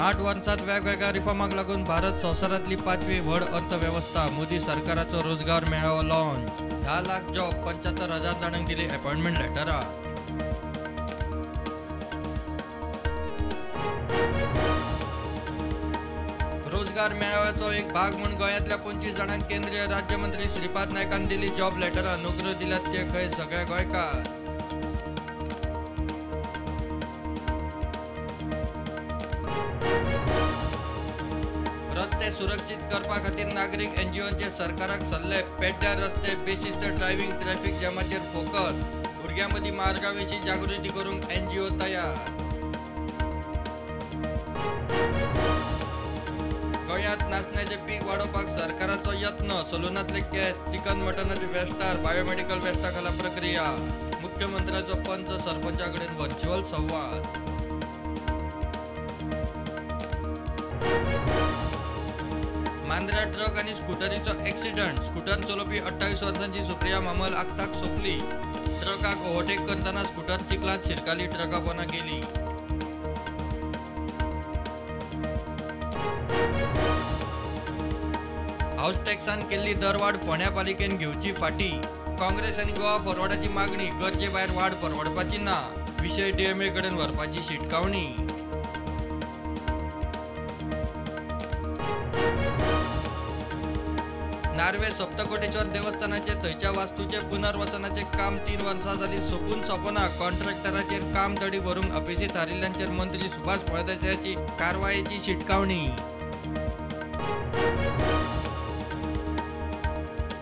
आठ वर्षात वेगवेगळ्या रिफॉर्माक लागून भारत संवसारांतली पाचवी व्हड अर्थव्यवस्था. मोदी सरकाराचो रोजगार मेळावो लॉन्च धा लाख जॉब पंच्याहत्तर हजार जाणांक दिली अपॉइंटमेंट लेटरां रोजगार मेळाव्याचो एक भाग म्हणून गोंयांतल्या पंचवीस जाणांक केंद्रीय राज्यमंत्री श्रीपाद नायकान दिली जॉब लेटरां नोकऱ्यो दिल्यात ते खंय सगळे गोंयकार. रस्ते सुरक्षीत करपा खातीर नागरीक एनजीओचे सरकाराक सल्ले पेड्ड्यार रस्ते बेशिस्त ड्रायव्हिंग ट्रॅफिक जॅमाचेर फोकस भुरग्यां मदीं मार्गाविशीं जागृती करूंक एनजीओ तयार. गोंयांत नाचण्याचें पीक वाडोवपाक सरकाराचो यत्न सलूनातले केस चिकन मटनाचे वेस्टार बायोमेडिकल वेस्टा खाला प्रक्रिया. मुख्यमंत्र्याचो पंच सरपंचा कडेन व्हर्च्युअल संवाद. मांद्रा ट्रक आनी स्कुटरीचो एक्सिडंट स्कुटर चलोवपी अठ्ठावीस वर्सांची सुप्रिया मामल आगताक सोंपली. ट्रकाक ओव्हरटेक करतना स्कुटर चिखलांत शिरकाली ट्रका पोना गेली हाऊस टॅक्सान केल्ली दरवाड फोंड्या पालिकेन घेवची फाटी. काँग्रेस आनी गोवा फॉरवर्डाची मागणी गरजे भायर वाड परवडपाची ना. विशय डीएमए कडेन व्हरपाची शिटकावणी. नार्वे सप्तकोटेश्वर देवस्थानाचे थंयच्या वास्तूचे पुनर्वसनाचे काम तीन वर्सां जाली सोपून सोपना कॉन्ट्रॅक्टराचेर काम धडी व्हरूंक अपेक्षीत थारिल्ल्यांचेर मंत्री सुभाष फळदेसाची कारवायेची शिटकावणी.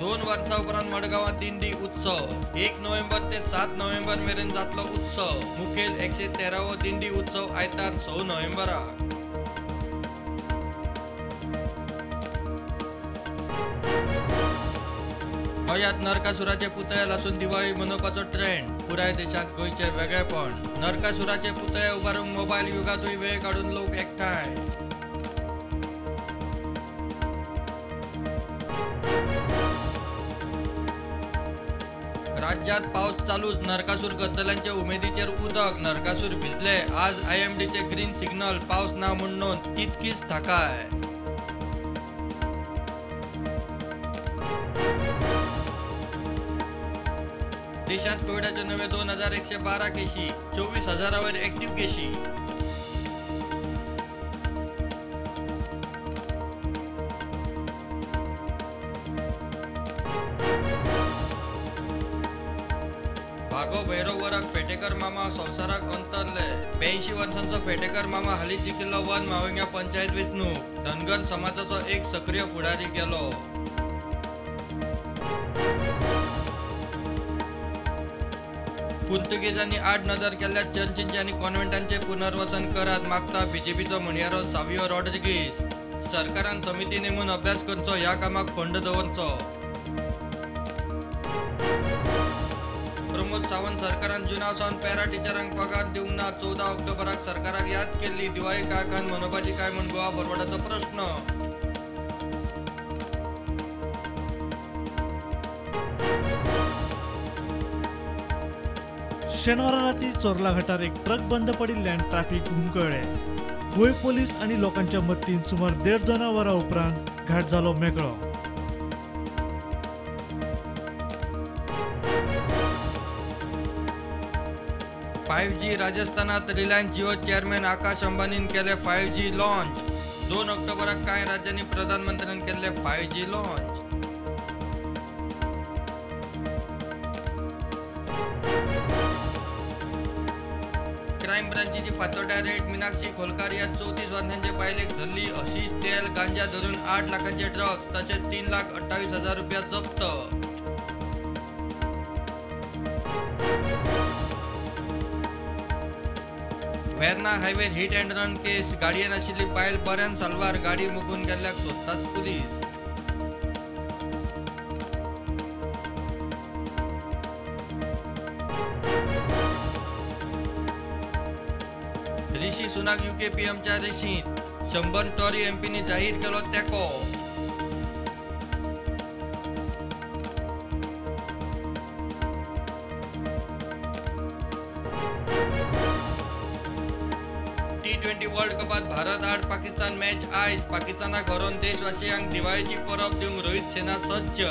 दोन वर्सां उपरांत मडगांवां दिंडी उत्सव. एक नोव्हेंबर ते सात नोव्हेंबर मेरेन जातलो उत्सव. मुखेल एकशे तेरावो दिंडी उत्सव आयतार स नोव्हेंबराक. गोंयांत नरकासुराचे पुतळे लासून दिवाळी मनोवपाचो ट्रेंड पुराय देशांत गोंयचे वेगळेपण नरकासुराचे पुतळे उबारूंक मोबायल युगातूय वेळ काडून लोक एकठांय. राज्यात पावस चालूच. नरकासूर गद्दलांच्या उमेदीचेर उदक. नरकासूर भिजले. आज आय एम डीचे ग्रीन सिग्नल पावस ना म्हूण नोंद तितकीच थाकाय. देशात कोविडाचे नवे दोन हजार एकशे बारा केशी चोवीस हजारावर ऍक्टिव्ह केशी. भागो भैरववराक फेटेकर मामा संवसाराक अंतरले. ब्याऐंशी वर्सांचो फेटेकर मामा हालींच जिखिल्लो वन मावंग्या पंचायत वेंचणूक धनगर समाजाचो एक सक्रिय फुडारी गेलो. पुर्तुगेजांनी आठ नजर केल्ल्या चर्चींचे आनी कॉन्व्हेंटांचे पुनर्वसन करात मागता बीजेपीचो म्हणयारो सावियो रॉड्रिगीस. सरकारान समिती नेमून अभ्यास करचो ह्या कामाक फंड दवरचो. प्रमोद सावंत सरकारान जुना सावन पॅरा टिचरांक पगार दिवंक ना. चौदा ऑक्टोबराक सरकाराक याद केल्ली दिवाळी काळखान मनोवपाची काय म्हूण गोवा फॉरवर्डाचो प्रश्न. शेनवारा राती चोरला घाटार एक ट्रक बंद पडिल्ल्यान ट्रॅफिक हुमकळ्ळे गोंय पोलीस आनी लोकांच्या मदतीन सुमार देड दोना वरां उपरांत घाट जालो मेकळो. फाईव्ह जी राजस्थानात रिलायन्स जिओ चेअरमॅन आकाश अंबानीन केले फाईव्ह जी लॉन्च. दोन ऑक्टोबराक कांय राज्यांनी प्रधानमंत्र्यान केले फाईव्ह जी लॉन्च. क्राईम ब्रांचीची फातोड्या रेड मीनाक्षी खोलकार या चौतीस वर्षांचे बायलेक धरली अशीच तेल गांजा धरून आठ लाखांचे ड्रग्ज तसेच तीन लाख अठ्ठावीस हजार रुपया जप्त. Verna highway hit and run case गाडयेन आशिल्ली बायल बऱ्यान साल्वार गाडी मुकून गेल्ल्याक सोदतात पुलीस. रिशी सुनाक युके पीएमच्या रेशीत शंभर टॉरी एमपीनी जाहीर केलो तेको टी ट्वेंटी वर्ल्ड कपात भारत आड पाकिस्तान मॅच आयज पाकिस्तानाक हरोवन देशवासियांक दिवाळेची परब दिवंक रोहित सेना सज्ज.